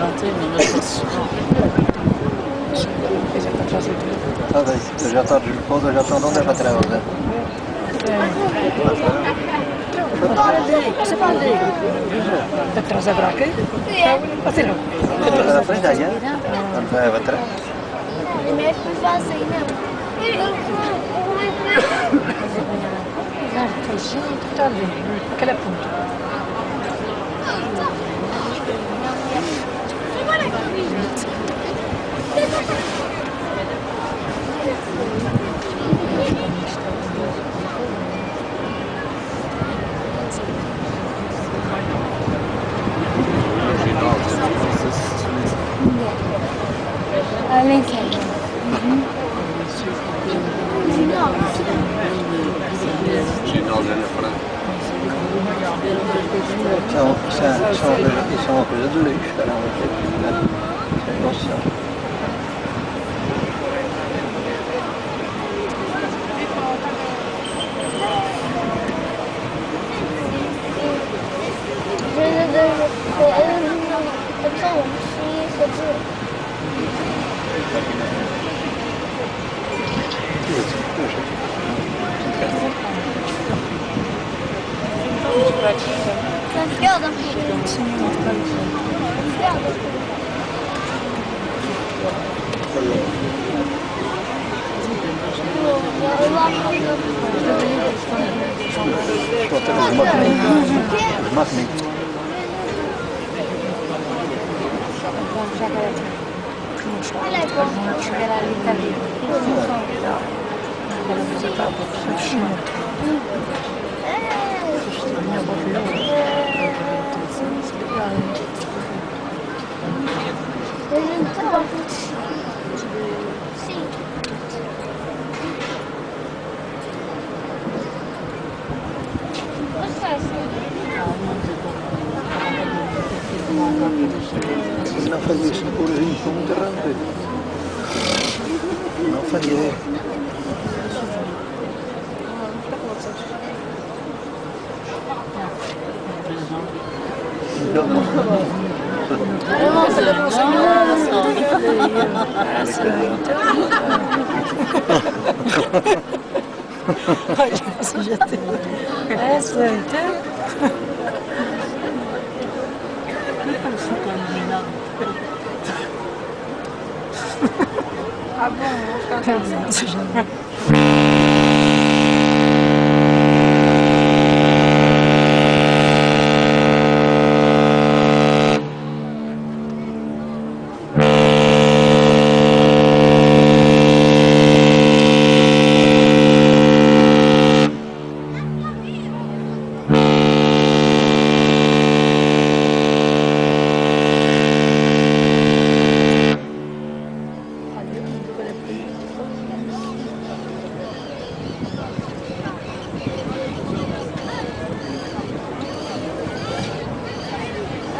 Não tem Todas, to já está desculpado, já está não deve atrás, né? Você pode ir. Está atrás da braca? Assim não. Está na frente aí, é? Não vai atrás? Primeiro que fazem, não. Aquele é ponto. Australia para Siamo, siamo, siamo, per, siamo per le due, saranno per il nostro. lixo, caramba. Né? Sem noção. Rядом. Рядом. Potem zmaknij. Zmaknij. Sim. Não fazia isso por aí, foi muito rápido. Não fazia. Ay, nasıl jeté. É, gente. una fallida sin pobre un terrante. No fallé. No, pero no son nada, son Ah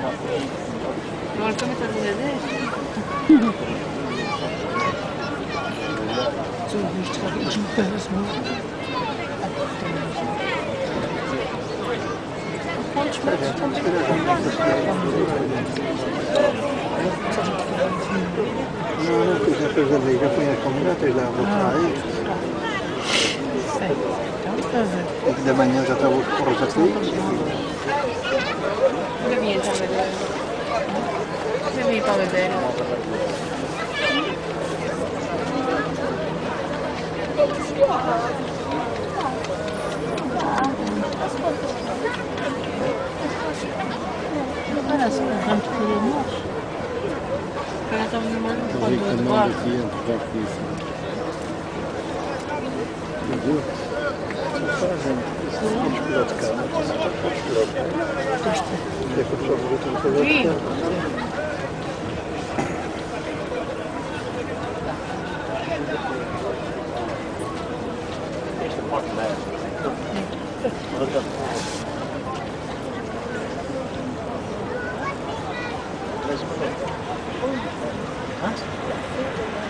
No, no, que se ha perdido la comunidad, es la otra, ¿eh? Uhum. E da manhã já estava por os artigos. Nunca vinha para é a Madeira. Nunca vinha para é a Madeira. Parece que tanto queríamos. Agora estamos numa. Estou aqui. идет Я курсор буду Huh?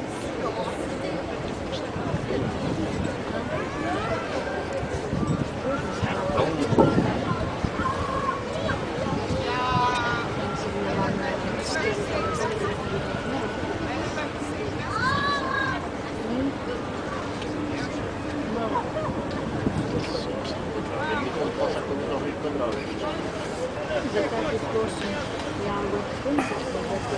kg. Jak to trzeba było tylko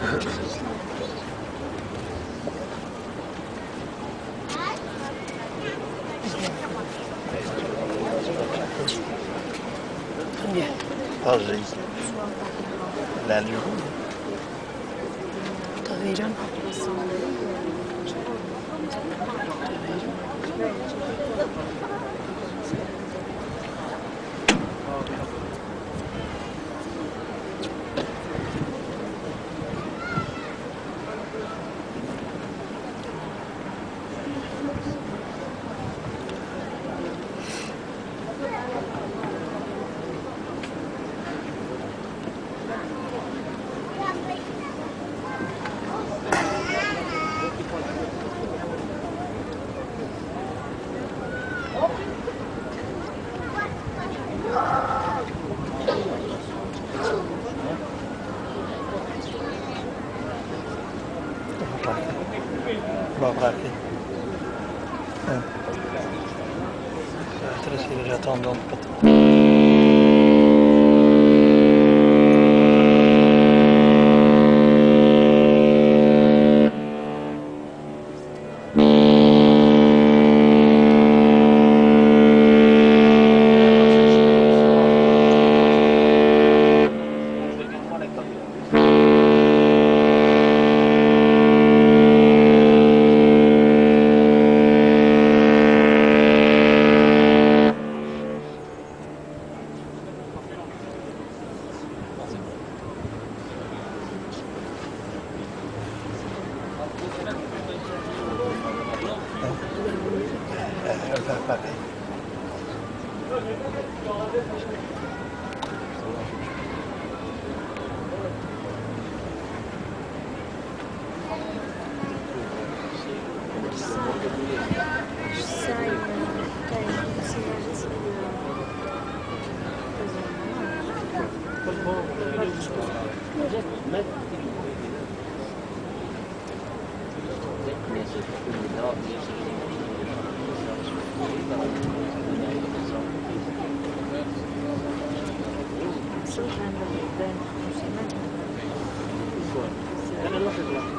Sıfır işte. Komünistliğindeki ilişkisi sakin. Evet. Adresiyle yatağımdan kapatalım. Thank you.